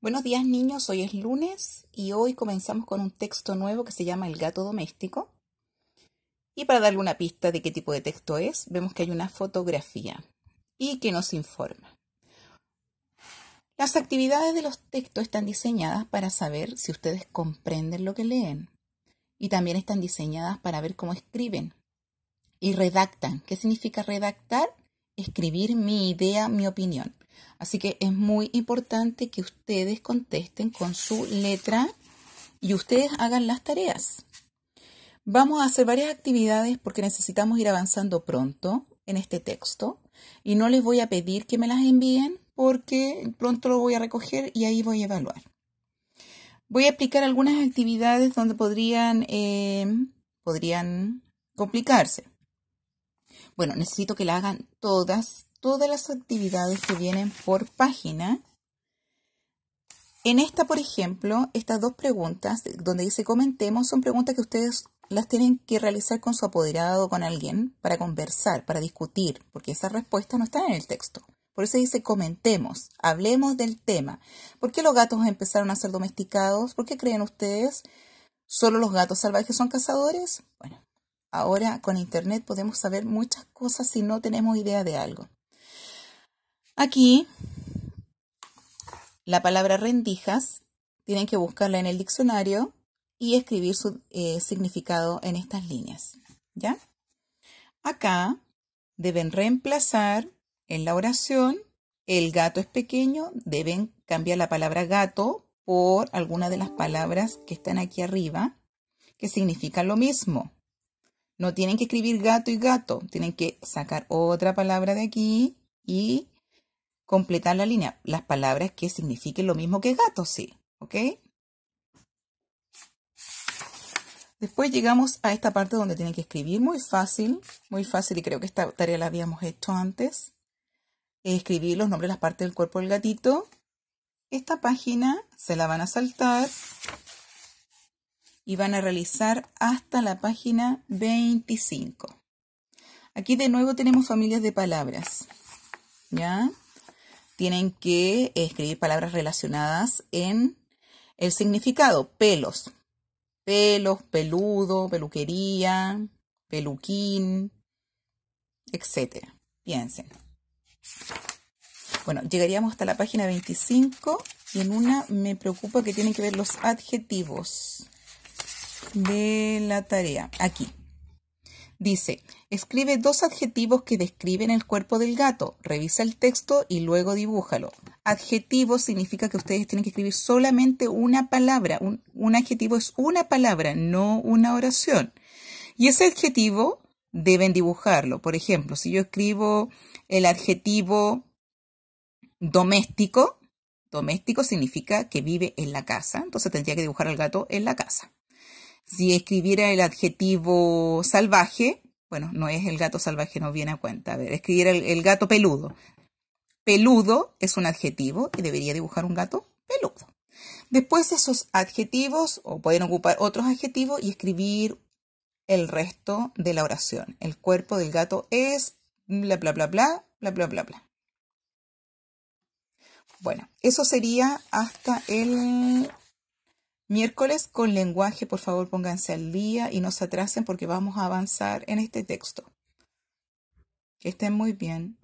Buenos días niños, hoy es lunes y hoy comenzamos con un texto nuevo que se llama El gato doméstico. Y para darle una pista de qué tipo de texto es, vemos que hay una fotografía y que nos informa. Las actividades de los textos están diseñadas para saber si ustedes comprenden lo que leen y también están diseñadas para ver cómo escriben y redactan. ¿Qué significa redactar? Escribir mi idea, mi opinión. Así que es muy importante que ustedes contesten con su letra y ustedes hagan las tareas. Vamos a hacer varias actividades porque necesitamos ir avanzando pronto en este texto y no les voy a pedir que me las envíen porque pronto lo voy a recoger y ahí voy a evaluar. Voy a explicar algunas actividades donde podrían, eh, podrían complicarse. Bueno, necesito que la hagan todas todas las actividades que vienen por página. En esta, por ejemplo, estas dos preguntas donde dice comentemos son preguntas que ustedes las tienen que realizar con su apoderado con alguien para conversar, para discutir, porque esas respuestas no están en el texto. Por eso dice comentemos, hablemos del tema. ¿Por qué los gatos empezaron a ser domesticados? ¿Por qué creen ustedes? ¿Solo los gatos salvajes son cazadores? Bueno, ahora con Internet podemos saber muchas cosas si no tenemos idea de algo. Aquí, la palabra rendijas, tienen que buscarla en el diccionario y escribir su eh, significado en estas líneas. ¿Ya? Acá deben reemplazar en la oración el gato es pequeño, deben cambiar la palabra gato por alguna de las palabras que están aquí arriba, que significan lo mismo. No tienen que escribir gato y gato, tienen que sacar otra palabra de aquí y completar la línea. Las palabras que signifiquen lo mismo que gato, sí. ¿Ok? Después llegamos a esta parte donde tienen que escribir. Muy fácil, muy fácil y creo que esta tarea la habíamos hecho antes. Escribir los nombres de las partes del cuerpo del gatito. Esta página se la van a saltar y van a realizar hasta la página 25. Aquí de nuevo tenemos familias de palabras. ¿Ya? tienen que escribir palabras relacionadas en el significado. Pelos. Pelos, peludo, peluquería, peluquín, etc. Piensen. Bueno, llegaríamos hasta la página 25 y en una me preocupa que tienen que ver los adjetivos de la tarea. Aquí. Dice, escribe dos adjetivos que describen el cuerpo del gato. Revisa el texto y luego dibújalo. Adjetivo significa que ustedes tienen que escribir solamente una palabra. Un, adjetivo es una palabra, no una oración. Y ese adjetivo deben dibujarlo. Por ejemplo, si yo escribo el adjetivo doméstico, doméstico significa que vive en la casa, entonces tendría que dibujar al gato en la casa. Si escribiera el adjetivo salvaje, bueno, no es el gato salvaje, no viene a cuenta. A ver, escribiera el, gato peludo. Peludo es un adjetivo y debería dibujar un gato peludo. Después de esos adjetivos, o pueden ocupar otros adjetivos y escribir el resto de la oración. El cuerpo del gato es bla, bla, bla, bla, bla, bla, bla, bla. Bueno, eso sería hasta el Miércoles con lenguaje, por favor pónganse al día y no se atrasen porque vamos a avanzar en este texto. Que estén muy bien.